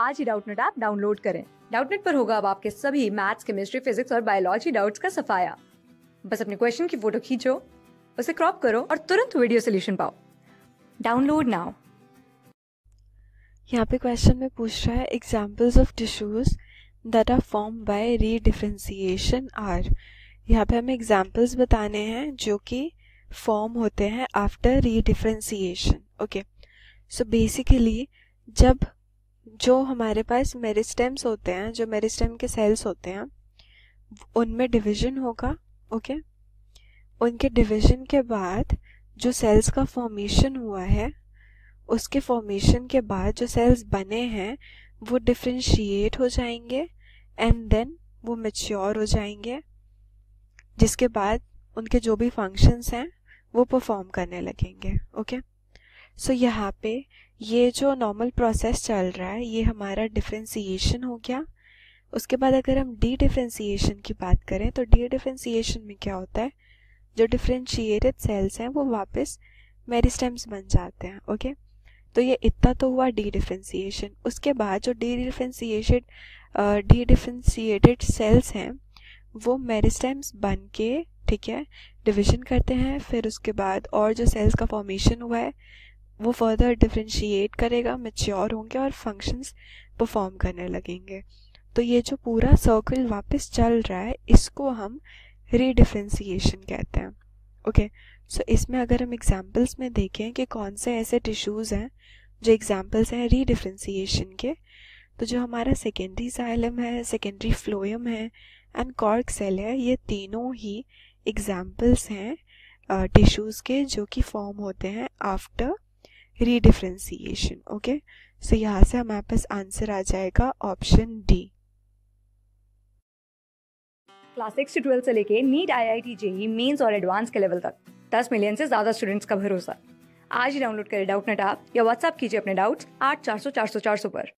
आज ही Doubtnut app download करें। डाउटनेट पर होगा अब आपके सभी मैथ्स केमिस्ट्री फिजिक्स और बायोलॉजी डाउट्स का सफाया। बस अपने क्वेश्चन की फ़ोटो खींचो, उसे क्रॉप करो और तुरंत वीडियो सोल्यूशन पाओ। डाउनलोड नाउ यहाँ पे क्वेश्चन में पूछ रहा है examples of tissues that are form by redifferentiation are यहाँ पे हमें एग्जाम्पल्स बताने हैं जो कि फॉर्म होते हैं after redifferentiation okay so basically जब जो हमारे पास मेरिस्टेम्स होते हैं, जो मेरिस्टेम के सेल्स होते हैं, उनमें डिवीज़न होगा ओके उनके डिवीज़न के बाद जो सेल्स का फॉर्मेशन हुआ है, उसके फॉर्मेशन के बाद जो सेल्स बने हैं, वो डिफ्रेंशिएट हो जाएँगे एंड देन वो मेच्योर हो जाएँगे, जिसके बाद उनके जो भी फ़ंक्शंस हैं, वो परफॉर्म करने लगेंगे ओके सो so, यहाँ पे ये जो नॉर्मल प्रोसेस चल रहा है ये हमारा डिफ्रेंसीशन हो गया। उसके बाद अगर हम डी डिफ्रेंसीशन की बात करें तो डी डिफ्रेंसीशन में क्या होता है? जो डिफ्रेंशिएटेड सेल्स हैं वो वापस मेरिस्टेम्स बन जाते हैं ओके तो ये इतना तो हुआ डी डिफ्रेंसीशन उसके बाद जो dedifferentiated dedifferentiated cells हैं वो मेरिस्टेम्स बन के ठीक है डिवीज़न करते हैं। फिर उसके बाद और जो सेल्स का फॉर्मेशन हुआ है वो फर्दर डिफ्रेंशिएट करेगा मेच्योर होंगे और फ़ंक्शंस परफॉर्म करने लगेंगे। तो ये जो पूरा सर्कल वापस चल रहा है, इसको हम रीडिफ्रेंसिएशन कहते हैं। ओके सो so, इसमें अगर हम एग्जांपल्स में देखें कि कौन से ऐसे टिश्यूज़ हैं, जो एग्जांपल्स हैं रीडिफ्रेंसिएशन के तो जो हमारा सेकेंडरी साइलम है सेकेंडरी फ्लोयम है एंड कॉर्क सेल है, ये तीनों ही एग्जाम्पल्स हैं टिश्यूज़ के जो कि फॉर्म होते हैं आफ्टर रीडिफ्रेंसिएशन ओके सो यहाँ से हमारे पास आंसर आ जाएगा option D class six to twelfth से लेके NEET I I T JEE mains और एडवांस के लेवल तक। दस मिलियन से ज़्यादा स्टूडेंट्स का भरोसा। आज ही डाउनलोड करें डाउट नेट आप या व्हाट्सअप कीजिए अपने डाउट्स आठ चार सौ चार सौ चार सौ पर।